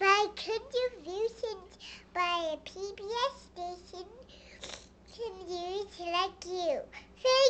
my contribution by a PBS station can use like you. Thank you.